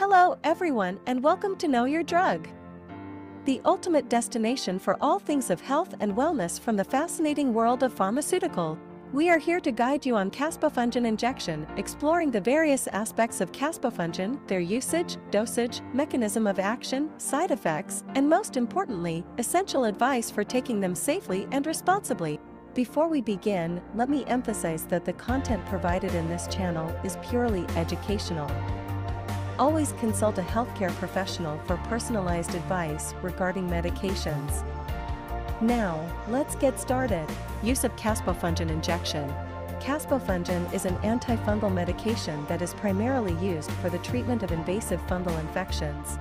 Hello, everyone, and welcome to Know Your Drug, the ultimate destination for all things of health and wellness from the fascinating world of pharmaceutical. We are here to guide you on caspofungin injection, exploring the various aspects of caspofungin, their usage, dosage, mechanism of action, side effects, and most importantly, essential advice for taking them safely and responsibly. Before we begin, let me emphasize that the content provided in this channel is purely educational. Always consult a healthcare professional for personalized advice regarding medications. Now, let's get started. Use of caspofungin injection. Caspofungin is an antifungal medication that is primarily used for the treatment of invasive fungal infections.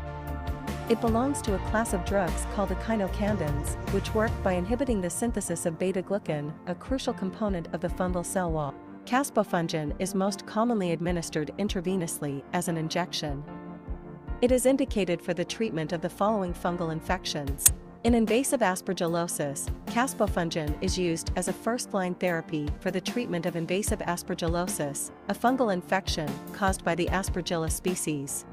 It belongs to a class of drugs called echinocandins, which work by inhibiting the synthesis of beta-glucan, a crucial component of the fungal cell wall. Caspofungin is most commonly administered intravenously as an injection. It is indicated for the treatment of the following fungal infections. In invasive aspergillosis, caspofungin is used as a first-line therapy for the treatment of invasive aspergillosis, a fungal infection caused by the Aspergillus species.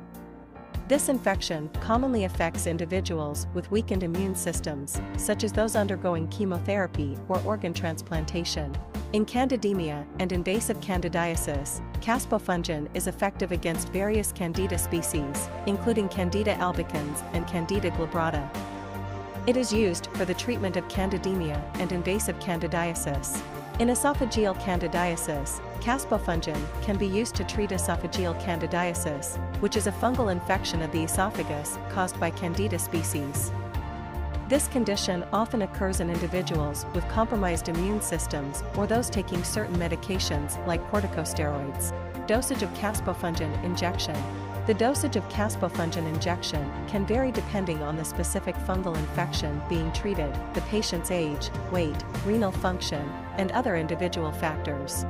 This infection commonly affects individuals with weakened immune systems, such as those undergoing chemotherapy or organ transplantation. In candidemia and invasive candidiasis, caspofungin is effective against various candida species, including Candida albicans and Candida glabrata. It is used for the treatment of candidemia and invasive candidiasis. In esophageal candidiasis, caspofungin can be used to treat esophageal candidiasis, which is a fungal infection of the esophagus caused by Candida species. This condition often occurs in individuals with compromised immune systems or those taking certain medications like corticosteroids. Dosage of caspofungin injection. The dosage of caspofungin injection can vary depending on the specific fungal infection being treated, the patient's age, weight, renal function, and other individual factors.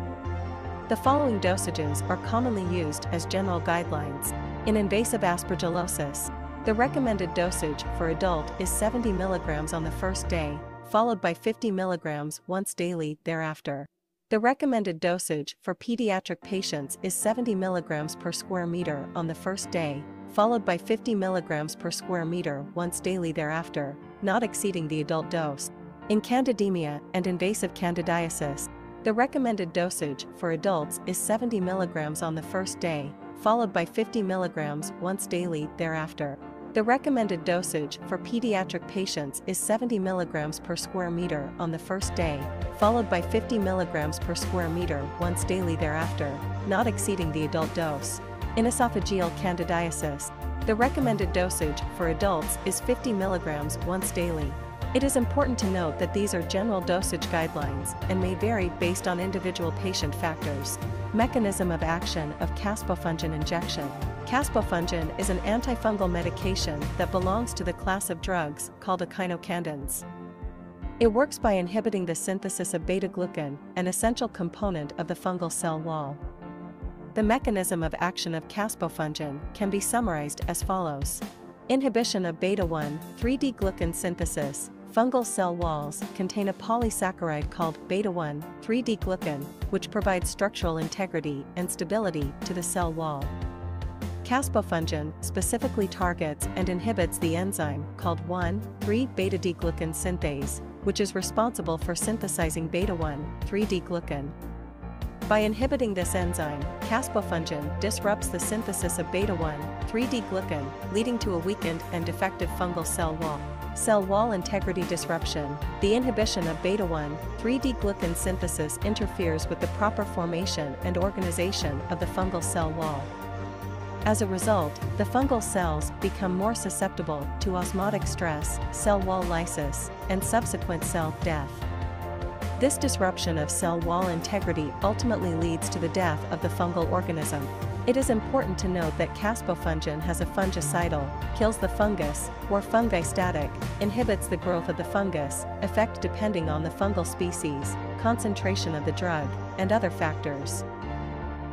The following dosages are commonly used as general guidelines. In invasive aspergillosis, the recommended dosage for adult is 70 mg on the first day, followed by 50 mg once daily thereafter. The recommended dosage for pediatric patients is 70 mg per square meter on the first day, followed by 50 mg per square meter once daily thereafter, not exceeding the adult dose. In candidemia and invasive candidiasis, the recommended dosage for adults is 70 mg on the first day, followed by 50 mg once daily thereafter. The recommended dosage for pediatric patients is 70 mg per square meter on the first day, followed by 50 mg per square meter once daily thereafter, not exceeding the adult dose. In esophageal candidiasis, the recommended dosage for adults is 50 mg once daily. It is important to note that these are general dosage guidelines and may vary based on individual patient factors. Mechanism of action of caspofungin injection. Caspofungin is an antifungal medication that belongs to the class of drugs called echinocandins. It works by inhibiting the synthesis of beta-glucan, an essential component of the fungal cell wall. The mechanism of action of caspofungin can be summarized as follows. Inhibition of beta-1, 3D-glucan synthesis, fungal cell walls contain a polysaccharide called beta-1, 3D-glucan, which provides structural integrity and stability to the cell wall. Caspofungin specifically targets and inhibits the enzyme called 1,3-beta-D-glucan synthase, which is responsible for synthesizing beta-1, 3D-glucan. By inhibiting this enzyme, caspofungin disrupts the synthesis of beta-1, 3D-glucan, leading to a weakened and defective fungal cell wall. Cell wall integrity disruption. The inhibition of beta-1, 3D-glucan synthesis interferes with the proper formation and organization of the fungal cell wall. As a result, the fungal cells become more susceptible to osmotic stress, cell wall lysis, and subsequent cell death. This disruption of cell wall integrity ultimately leads to the death of the fungal organism. It is important to note that caspofungin has a fungicidal, kills the fungus, or fungistatic, inhibits the growth of the fungus, effect depending on the fungal species, concentration of the drug, and other factors.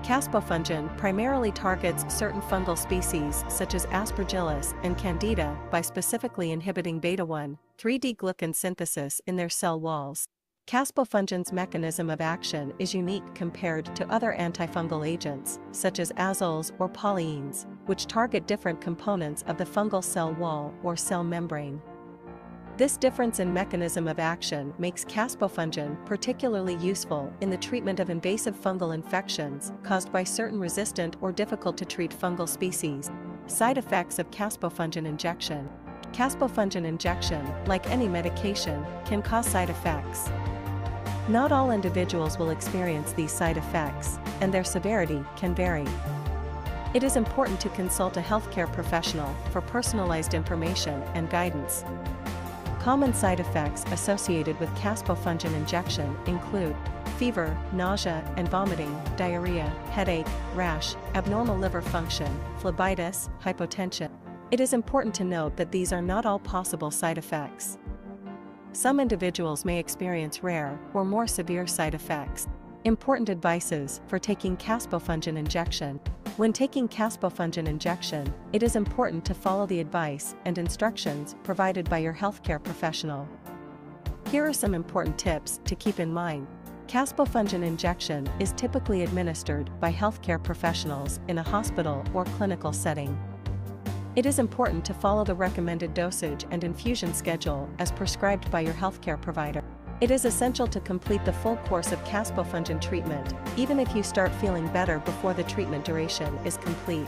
Caspofungin primarily targets certain fungal species such as Aspergillus and Candida by specifically inhibiting beta-1, 3D-glucan synthesis in their cell walls. Caspofungin's mechanism of action is unique compared to other antifungal agents, such as azoles or polyenes, which target different components of the fungal cell wall or cell membrane. This difference in mechanism of action makes caspofungin particularly useful in the treatment of invasive fungal infections caused by certain resistant or difficult to treat fungal species. Side effects of caspofungin injection. Caspofungin injection, like any medication, can cause side effects. Not all individuals will experience these side effects, and their severity can vary. It is important to consult a healthcare professional for personalized information and guidance. Common side effects associated with caspofungin injection include fever, nausea and vomiting, diarrhea, headache, rash, abnormal liver function, phlebitis, hypotension. It is important to note that these are not all possible side effects. Some individuals may experience rare or more severe side effects. Important advices for taking caspofungin injection. When taking caspofungin injection, it is important to follow the advice and instructions provided by your healthcare professional. Here are some important tips to keep in mind. Caspofungin injection is typically administered by healthcare professionals in a hospital or clinical setting. It is important to follow the recommended dosage and infusion schedule as prescribed by your healthcare provider. It is essential to complete the full course of caspofungin treatment, even if you start feeling better before the treatment duration is complete.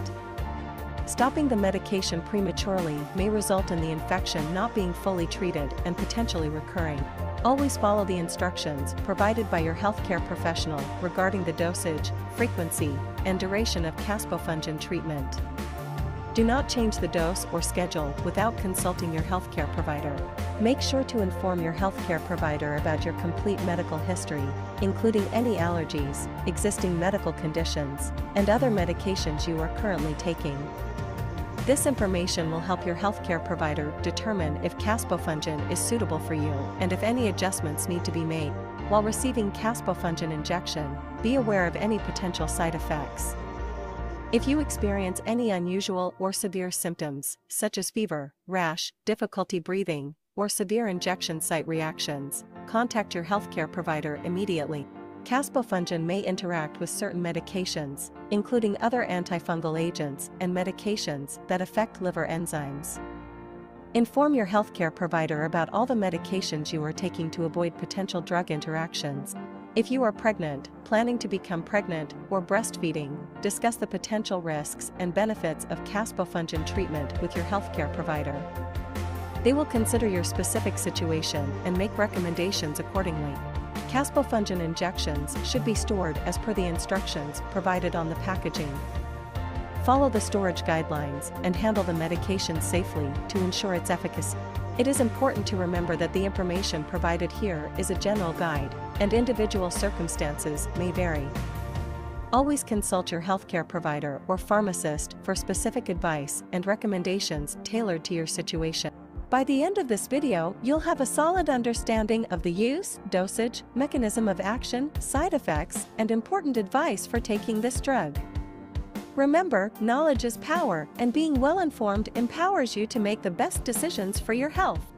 Stopping the medication prematurely may result in the infection not being fully treated and potentially recurring. Always follow the instructions provided by your healthcare professional regarding the dosage, frequency, and duration of caspofungin treatment. Do not change the dose or schedule without consulting your healthcare provider. Make sure to inform your healthcare provider about your complete medical history, including any allergies, existing medical conditions, and other medications you are currently taking. This information will help your healthcare provider determine if caspofungin is suitable for you and if any adjustments need to be made. While receiving caspofungin injection, be aware of any potential side effects. If you experience any unusual or severe symptoms, such as fever, rash, difficulty breathing, or severe injection site reactions, contact your healthcare provider immediately. Caspofungin may interact with certain medications, including other antifungal agents and medications that affect liver enzymes. Inform your healthcare provider about all the medications you are taking to avoid potential drug interactions. If you are pregnant, planning to become pregnant, or breastfeeding, discuss the potential risks and benefits of caspofungin treatment with your healthcare provider. They will consider your specific situation and make recommendations accordingly. Caspofungin injections should be stored as per the instructions provided on the packaging. Follow the storage guidelines and handle the medication safely to ensure its efficacy. It is important to remember that the information provided here is a general guide, and individual circumstances may vary. Always consult your healthcare provider or pharmacist for specific advice and recommendations tailored to your situation. By the end of this video, you'll have a solid understanding of the use, dosage, mechanism of action, side effects, and important advice for taking this drug. Remember, knowledge is power, and being well informed empowers you to make the best decisions for your health.